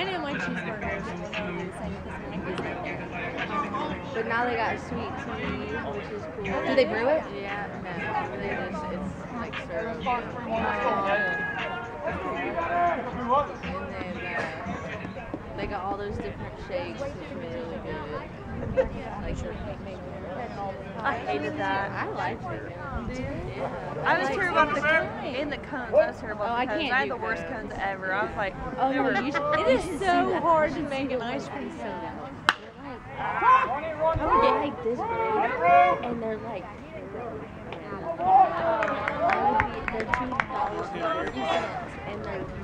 I know my cheeseburgers will never be the same because Mike is not there. But now they got sweet tea, which is cool. Do they brew it? Yeah, no. They just, it's like syrup. And then uh, they got all those different shakes, which are really good. Like the I hated that. I liked it. Yeah. I was terrible about the cones. In the cones, I was terrible Oh, I about the cones. Oh, can't I had the worst cones. cones ever. I was like, Oh no, were- you should, it is so hard to make an ice cream soda. I like this brand, and they're like. They're two dollars and cents, and they're kitty.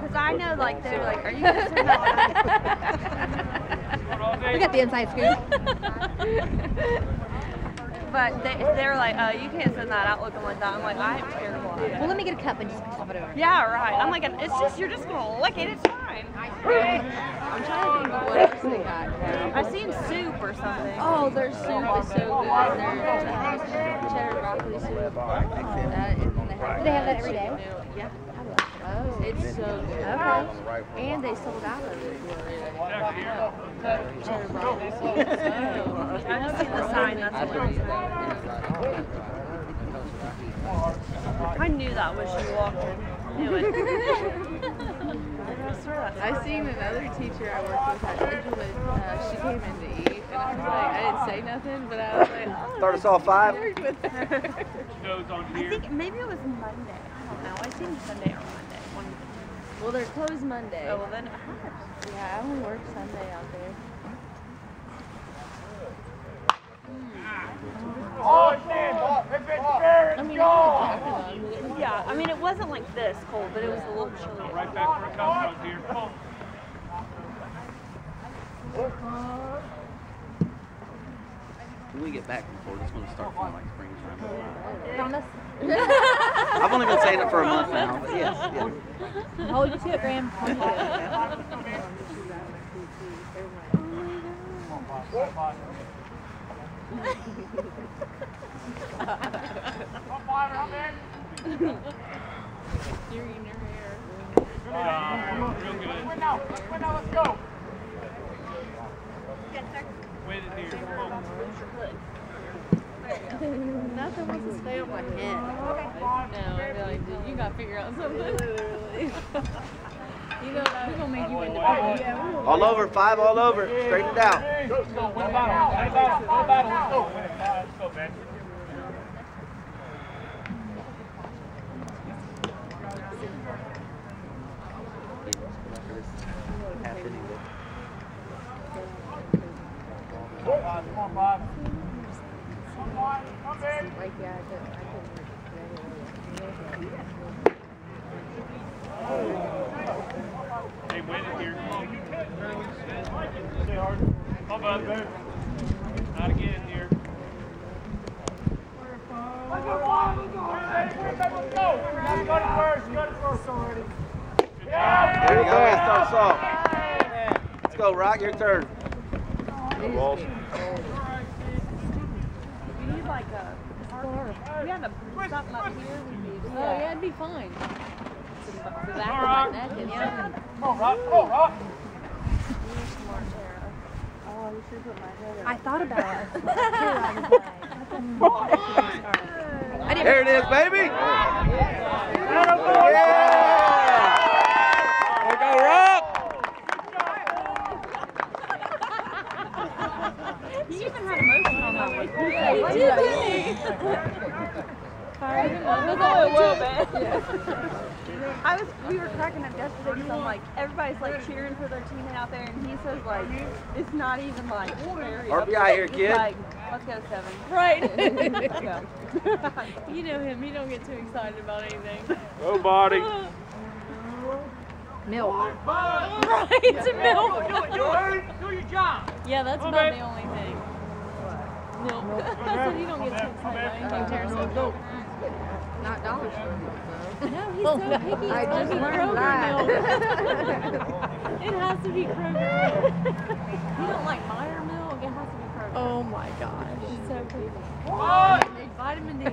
Cause I know, like they're like, are you concerned about We got the inside scoop. But they, they're like, uh, you can't send that out looking like that. I'm like, I am terrible at it. well, let me get a cup and just pop it over. Yeah, right. I'm like, it's just you're just gonna lick it. It's fine. I'm trying to think of what else they got. I've seen soup or something. Oh, their soup is so good. Their cheddar broccoli soup. That, and then they have, Do they have that every day? Yeah. Oh, it's so good. Okay. And they sold out of it. Cheddar broccoli soup. I've seen the sign. That's what. I knew that when she walked in. Knew it. I swear. I seen another teacher I worked with at Edgewood. Uh, she came in to eat, and I was like, I didn't say nothing, but I was like, oh, Start us all five. I worked with her. I think maybe it was Monday. I don't know. I seen Sunday or Monday. One of the well, they're closed Monday. Oh well, then. Yeah, I only work Sunday out there. Hmm. Oh, shit! Oh, if it's I mean, I was Yeah, I mean it wasn't like this cold, but it was a little chilly. Right back where it comes from here. Come on. When we get back from Florida, it's going to start feeling like spring time. Promise? I've only been saying it for a month now, but yes, yes. Hold you to it, Graham. Hold you to it. You're in your hair. Uh, real good. Win now. Win now. Let's go. Win it here. Come on. Nothing wants to stay on my head. No, I feel like, dude, you gotta figure out something. you know, we're gonna make you independent. Yeah, we. All over, five all over. Straighten it out. Let's go. Win the battle. Win the battle. Win the battle. Let's go. Win it. Let's go, man. Half inning, but- Come on, come on, Bob. Come on. Come in. Like, yeah, I couldn't, I couldn't. Hey, win it here. Stay hard. Come on, bud. Not again here. Let's go. You got it first. You got it first already. Good job. There you go. Way to start us off. Let's go, Rock. Your turn. Walls. You need like a. We have a something up here. We need. Oh, yeah, it'd be fine. The back All right. of my neck and yeah. Come on, Rock. Come on, Rock. You're smart, Tara. Oh, you should put my head up. I thought about it. Too, I I didn't There it is, baby. Yeah. There we go, Rock. You even had emotion on that one. He did, didn't he? I was, we were cracking up yesterday because I'm like, everybody's like cheering for their teammate out there, and he says like, it's not even like scary. RBI here, He's kid. Like, let's go seven. Right. You know him. He don't get too excited about anything. Go, body. milk. Right, to milk. Do it, do it. Do your job. Yeah, that's Come about the only thing. Milk. I said you don't get too excited about anything, Tara. So. Not Dollar Store milk, though. No, he's so picky. I It's just learned that. it has to be Kroger. you don't like Meijer milk? It has to be Kroger. Oh my gosh. It's so picky. One. Vitamin D.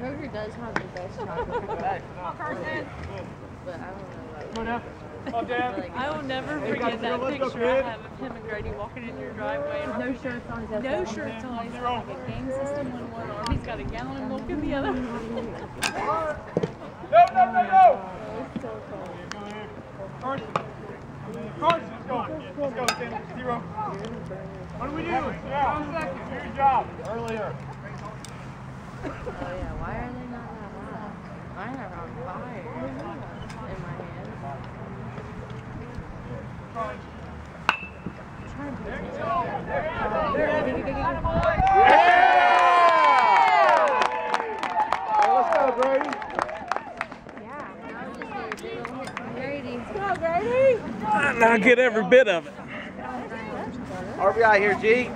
Kroger does have the best chocolate, but I don't know about Come. Up, Dad. Oh, I will never forget that picture I have of him and Grady walking in your driveway. and No shirts on. He's No shirts on. He's got like a game system in one arm. He's got a gallon of milk in the other. No, no, no, no. Carson. Carson, let's go. Let's go, Tim. Zero. What do we do? Yeah. One second. Do your job. Earlier. Oh yeah, why are they not that loud? Mine are on fire in my hand. let's go, Brady. I was just gonna do a little hit from Grady. Now get every bit of it. RBI here, G.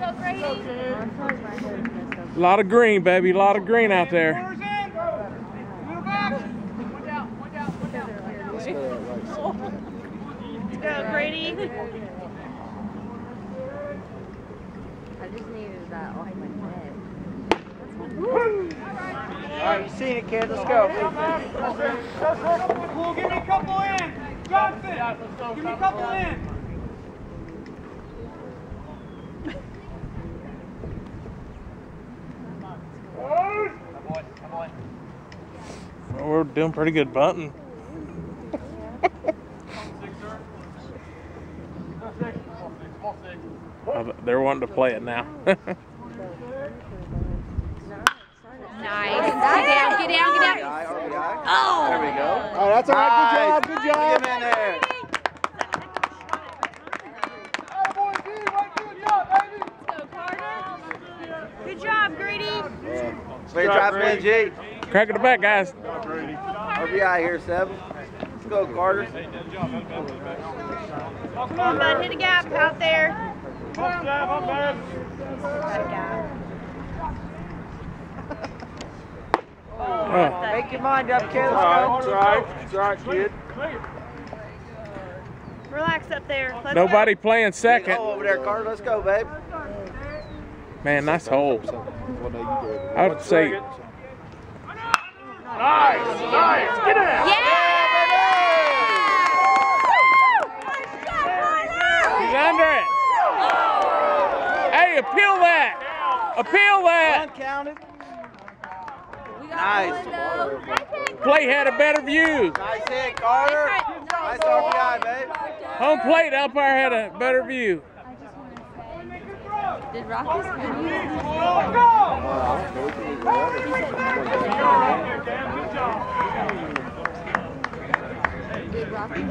A lot of green, baby. A lot of green out there. Corners in. Move back. One down, one down, one down. Go, Grady. I just needed that off my head. All right, you seen it, kid. Let's go. Cool, give me a couple in. Johnson, give me a couple in. Well, we're doing pretty good bunting. Uh, They're wanting to play it now. Nice. Get down, get down, get down. RBI, RBI. Oh! There we go. All right, that's all right. Good job. Good job. Get him in there. Good job, Grady. Way to drop him in, G. Crack of the back, guys. RBI here, seven. Let's go, Carter. Come on, bud. Hit a gap out there. Up, Dad, up, Dad. Oh, Make your mind up, kid. All Let's right, go. right, it's all right, kid. Relax up there. Let's nobody playing second. hole over there, Carter. Let's go, babe. Man, nice hole. I would say Nice, nice. Get out. he's under it. Hey, appeal that. Appeal that. Uncounted. We got Nice. a. Play had a better view. Nice hit, Carter. Nice RBI, babe. Home plate umpire had a better view. Did Rockies count? Did Rockies?